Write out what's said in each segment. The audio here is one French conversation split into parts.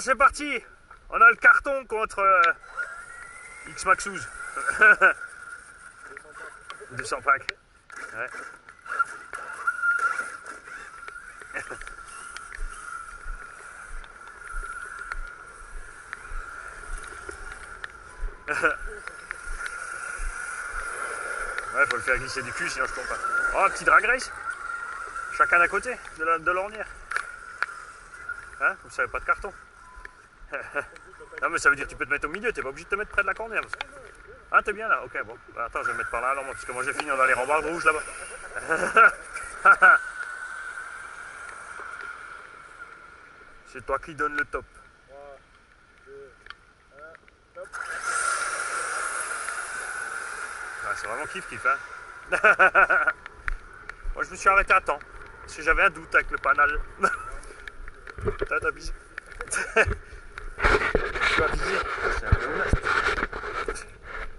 c'est parti On a le carton contre euh, X Max 12. 200 packs. Ouais. Ouais, faut le faire glisser du cul, sinon je tombe pas. Oh, petit drag race Chacun d'un côté de l'ornière. Hein Vous savez pas de carton Non, mais ça veut dire que tu peux te mettre au milieu, t'es pas obligé de te mettre près de la cornière. Ah, t'es bien là Ok, bon. Bah, attends, je vais me mettre par là alors, parce que moi j'ai fini dans les rambardes rouges là-bas. C'est toi qui donne le top. Ah, c'est vraiment kiff kiff, hein. Moi, je me suis arrêté à temps. Parce que j'avais un doute avec le panel. T'as C'est.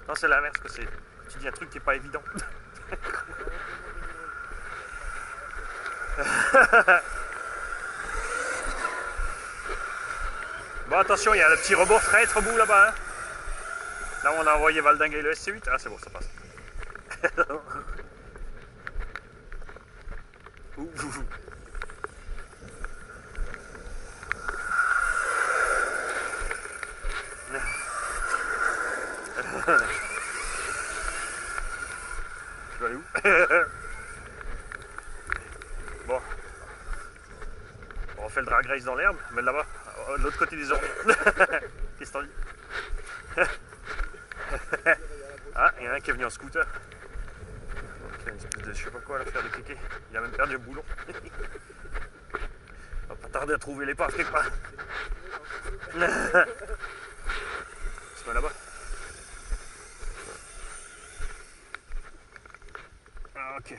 Non, c'est l'inverse que c'est. Tu dis un truc qui est pas évident. Bon, attention, il y a le petit rebord traître au bout là-bas. hein. Là, on a envoyé Valdingue et le SC8. Ah, c'est bon, ça passe. Ouh, ouh, ouh. Tu vas aller où Bon. Drag race dans l'herbe, mais là-bas, de l'autre côté des ornières. Qu'est-ce que t'en dis Ah, il y en a un qui est venu en scooter. De je sais pas quoi à faire de kéké. Il a même perdu le boulon. On va pas tarder à trouver les parts quelque part. C'est pas là-bas. Ah, Ok.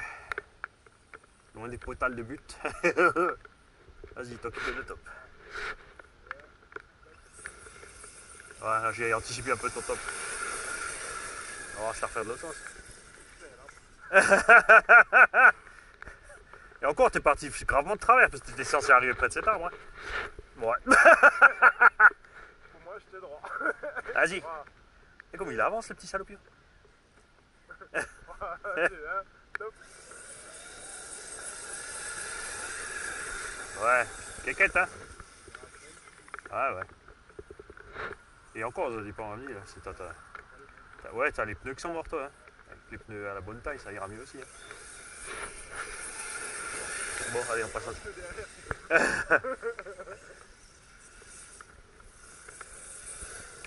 Loin des potales de but. Vas-y, t'occupe de le top. Ouais, j'ai anticipé un peu ton top. On va se la refaire de l'autre sens. Et encore, t'es parti gravement de travers parce que t'étais censé arriver près de cet arbre. hein. Ouais. Pour moi, j'étais droit. Vas-y. Et comme il avance, le petit salopio. Vas-y, hein. Top. Ouais. Quéquette, hein Ouais, ouais. Et encore, ça dépend en vie, là. C'est t'as- t'as- Ouais, t'as les pneus qui sont morts, toi. Hein. Avec les pneus à la bonne taille, ça ira mieux aussi. hein. Bon, allez, on passe à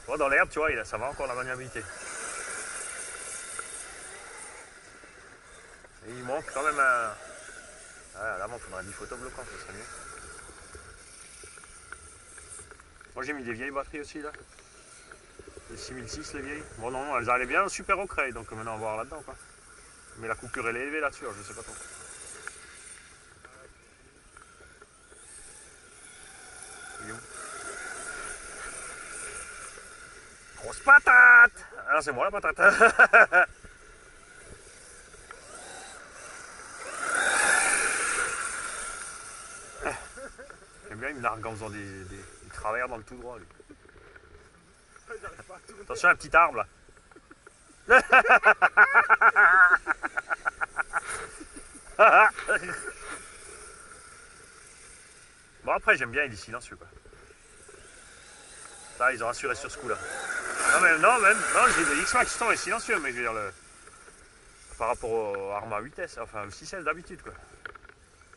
Bon, dans l'herbe, tu vois, ça va encore la maniabilité. Et il manque quand même un. Ouais, à l'avant, il faudrait 10 photobloquants, ce serait mieux. Moi, j'ai mis des vieilles batteries aussi, là. Les 6006, les vieilles. Bon, non, elles allaient bien super au cray, donc maintenant, on va voir là-dedans, quoi. Mais la coupure, elle est élevée là-dessus, je sais pas trop. Grosse patate Ah, c'est moi la patate J'aime bien, il me largue en faisant des travers dans le tout droit. lui. Pas à. Attention, un petit arbre là. bon, après, j'aime bien, il est silencieux quoi. Là, ils ont rassuré sur ce coup là. Non, mais non, même, non, j'ai le X-Max est silencieux, mais je veux dire, le... par rapport au Arma 8S, enfin au 6S d'habitude quoi.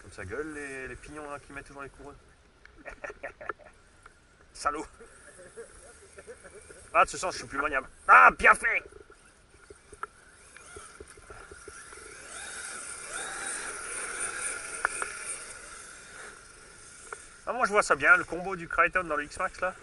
Comme ça gueule les, pignons là qui mettent toujours les couronnes. Salaud Ah, de ce sens, je suis plus maniable. Ah, bien fait Ah, moi, je vois ça bien, le combo du Crichton dans le X-Max, là.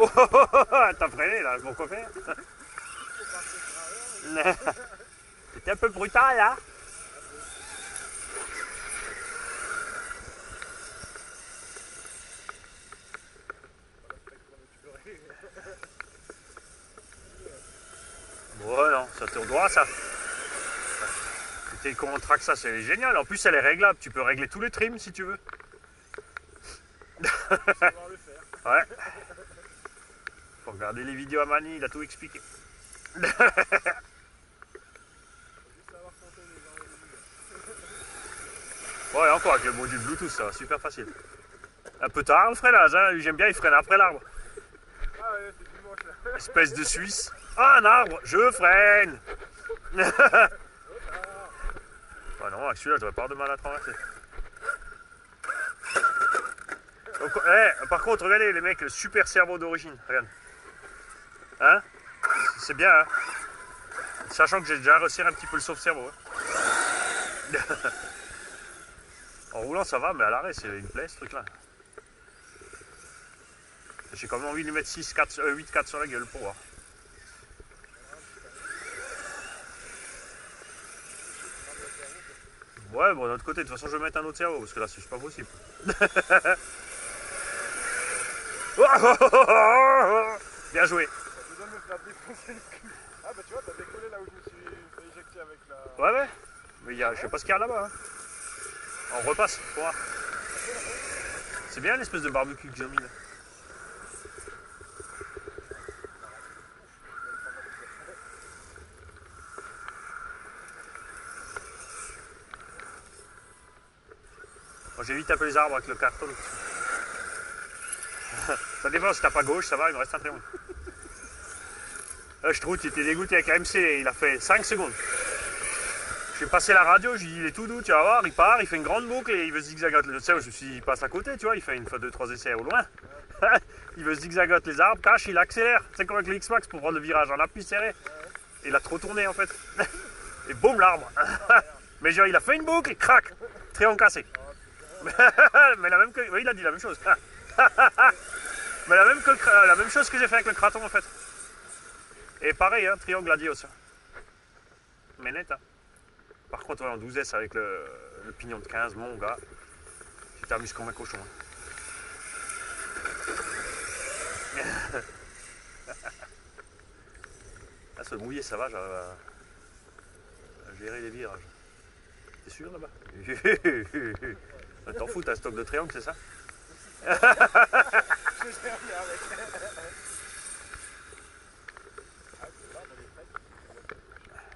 Oh, oh, oh, oh, t'as freiné, là, mon copain C'était un peu brutal, hein Ça te droit, ça. Et comment on traque ça, c'est génial. En plus, elle est réglable. Tu peux régler tous les trims si tu veux. savoir le faire. Ouais. Faut regarder les vidéos à Mani, il a tout expliqué. Faut juste savoir compter les gens et les Ouais, encore avec le module Bluetooth, ça va super facile. Un peu tard le freinage, hein. J'aime bien, il freine après l'arbre. Ah ouais, c'est dimanche là. Espèce de Suisse. Un arbre, je freine. Ah non, avec celui-là, j'aurais pas de mal à traverser. Par contre, regardez les mecs, le super cerveau d'origine. Regarde. Hein? C'est bien, hein? Sachant que j'ai déjà resserré un petit peu le sauve-cerveau. hein. en roulant, ça va, mais à l'arrêt, c'est une plaie ce truc-là. J'ai quand même envie de lui mettre 6, 4, euh, 8, 4 sur la gueule pour voir. Ouais, bon, d'un autre côté, de toute façon, je vais mettre un autre cerveau, parce que là, c'est pas possible. Bien joué. Ça de faire défoncer le cul. Ah bah tu vois, t'as décollé là où je me suis fait éjecter avec la. Ouais, ouais. Mais y a, je sais pas ce qu'il y a là-bas. hein. On repasse, pour voir. C'est bien l'espèce de barbecue qu'ils ont mis là. J'ai vite tapé les arbres avec le carton. ça dépend, si t'as pas gauche, ça va, il me reste un triangle. Là, je trouve dégoûté avec AMC, il a fait 5 secondes. J'ai passé la radio, j'ai dit il est tout doux, tu vas voir, il part, il fait une grande boucle et il veut zigzagoter. Tu sais, je me suis dit, il passe à côté, tu vois, il fait une fois, deux, trois essais au loin. il veut zigzagoter les arbres, cache, il accélère. C'est comme avec le X-Max pour prendre le virage en appui serré. Il a trop tourné en fait. et boum l'arbre. Mais genre, il a fait une boucle et crac, triangle cassé. Mais la même que. Oui, il a dit la même chose. Mais la même, que la même chose que j'ai fait avec le craton en fait. Et pareil, hein, triangle adios. Mais net, hein. Par contre, ouais, en 12S avec le, le pignon de 15, mon gars, tu t'amuses comme un cochon. hein. Ah, se mouiller, ça va, j'arrive à, gérer les virages. T'es sûr là-bas? T'en fous, t'as un stock de triangle, c'est ça.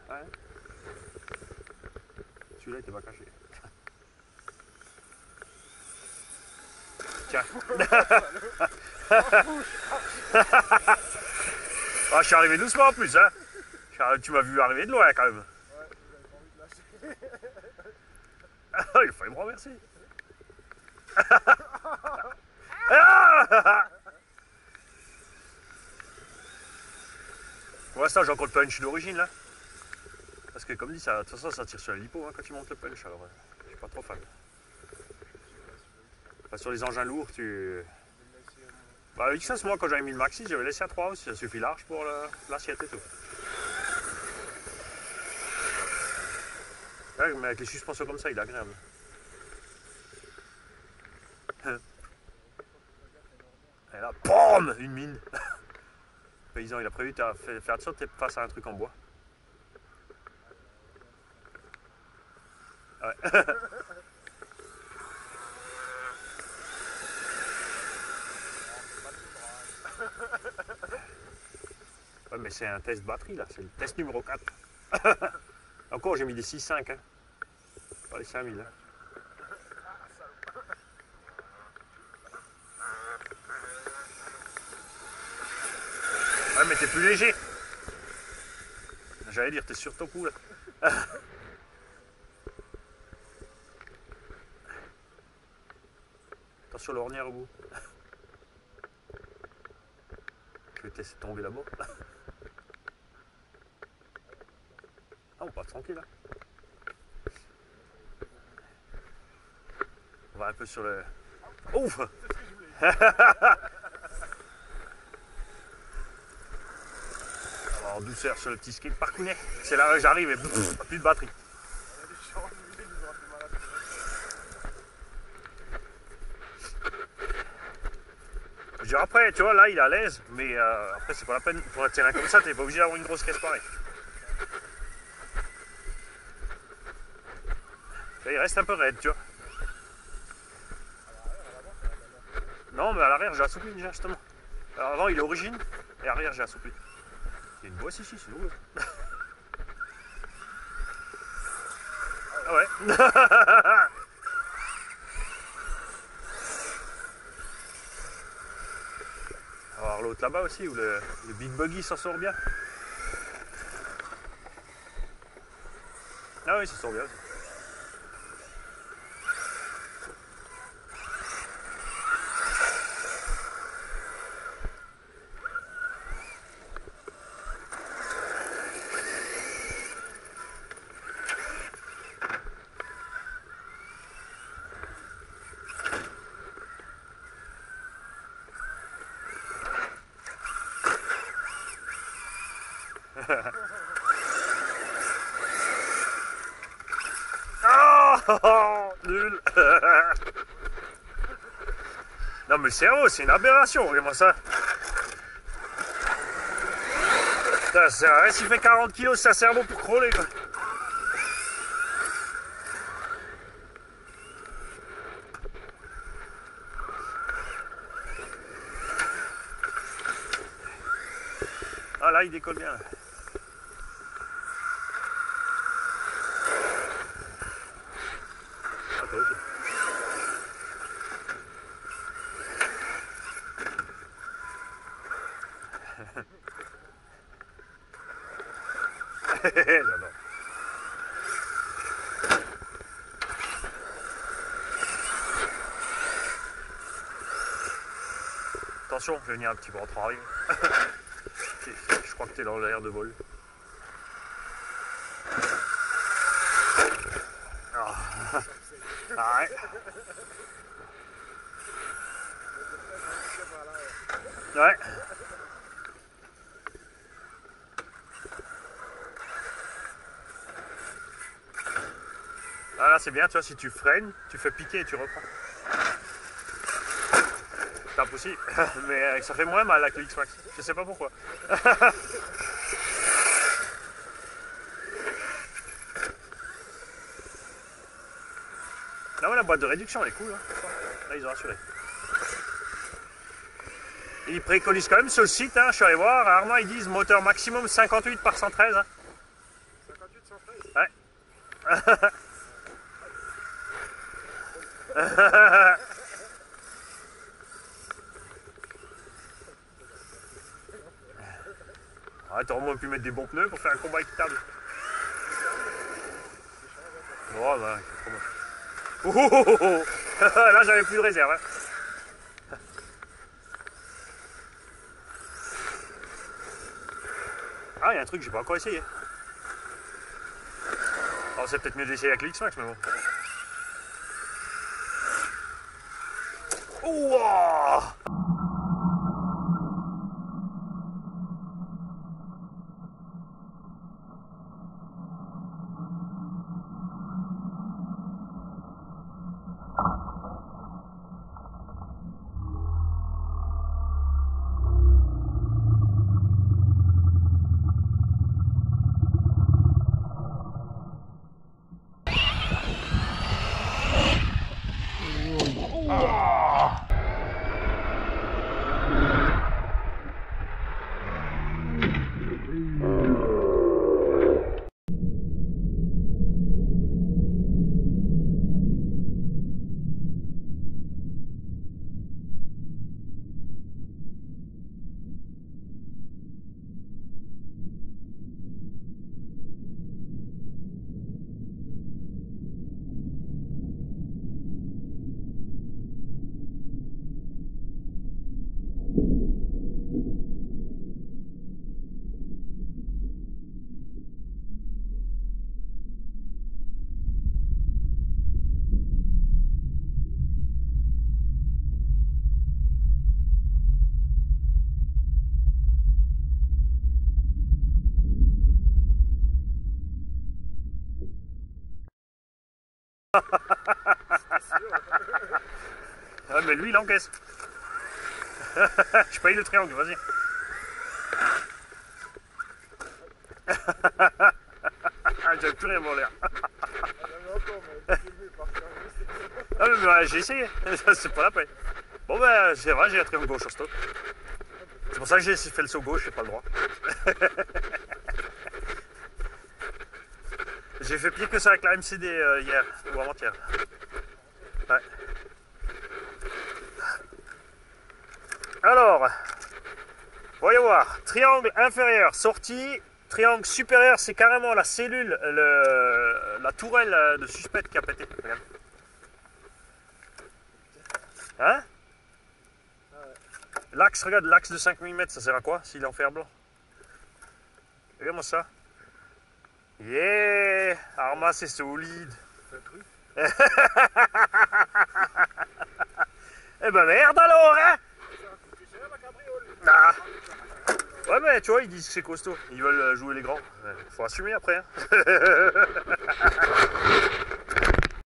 Ouais. Celui-là, il était pas caché. Tiens. ah, je suis arrivé doucement en plus, hein. Tu m'as vu arriver de loin quand même. Ouais, j'avais pas envie de lâcher. Ah, il fallait me renverser. Ah Pour l'instant, j'ai encore le punch d'origine là. Parce que, comme dit, ça, de toute façon, ça tire sur la lipo hein, quand tu montes le punch. Alors, je suis pas trop fan. Sur les engins lourds, tu. Bah, le XS, moi, quand j'avais mis le maxi, j'avais laissé à 3 aussi. Ça suffit large pour l'assiette et tout. Ouais, mais avec les suspensions comme ça, il est agréable. Là, POM Une mine. Le paysan, il a prévu de faire de sorte que face à un truc en bois. Ouais. Ouais, mais c'est un test batterie là, c'est le test numéro 4. Encore, j'ai mis des 6.5, hein. pas les 5000. Hein. T'es plus léger. J'allais dire, t'es sur ton coup là. Attention l'ornière au bout. Je vais te laisser tomber là-bas. Ah, on passe tranquille là. On va un peu sur le. Ouf On va En douceur sur le petit skate parcounet. C'est là que j'arrive et pff, plus de batterie. Je dis après, tu vois, là il est à l'aise, mais euh, après c'est pas la peine. Pour un terrain comme ça, t'es pas obligé d'avoir une grosse caisse pareille. Il reste un peu raide, tu vois. Non, mais à l'arrière, j'ai assoupli déjà, justement. Alors avant, il est origine, et arrière, j'ai assoupli. Il y a une boisse ici, c'est nouveau. ah ouais. Voir l'autre là-bas aussi, où le, le Big Buggy s'en sort bien. Ah oui, ça sort bien. Oh, nul Non mais cerveau, c'est une aberration, regarde-moi ça. Putain, c'est un s'il fait 40 kilos, c'est un cerveau pour crawler. Ah là, il décolle bien. Attention, je vais venir un petit peu en travail. je crois que t'es dans l'air de vol. Ah. Ah. Ah là c'est bien, tu vois, si tu freines, tu fais piquer et tu reprends. C'est impossible, mais euh, ça fait moins mal avec le X-Max. Je sais pas pourquoi. Non mais la boîte de réduction elle est cool. Hein. Là ils ont assuré. Ils préconisent quand même sur le site, hein, je suis allé voir, rarement ils disent moteur maximum 58 par 113. hein. 58, 113 Ouais. Ouais, t'aurais au pu mettre des bons pneus pour faire un combat équitable. Bon, bah. Oh, oh, oh, oh. Là, j'avais plus de réserve. hein. Ah, il y a un truc que j'ai pas encore essayé. Alors, c'est peut-être mieux d'essayer avec l'X-Max, mais bon. Whoa! Ah, mais lui, il encaisse. Je paye le triangle, vas-y. J'avais plus rien pour l'air. Ah, mais j'ai. Ah, essayé, c'est pas la peine. Bon, ben, c'est vrai, j'ai un triangle gauche au stop. C'est pour ça que j'ai fait le saut gauche et pas le droit. J'ai fait pire que ça avec la MCD euh, hier, ou avant-hier. Alors, voyons voir. Triangle inférieur, sortie. Triangle supérieur, c'est carrément la cellule, le- la tourelle euh, de suspect qui a pété. Regarde. Hein? L'axe, regarde, l'axe de 5 mm, ça sert à quoi s'il est en fer blanc? Regarde-moi ça. Yeah Arma, c'est solide. C'est un truc. Eh ben merde alors, hein? Ah. Ouais, mais tu vois, ils disent que c'est costaud. Ils veulent jouer les grands. Faut assumer après. Hein.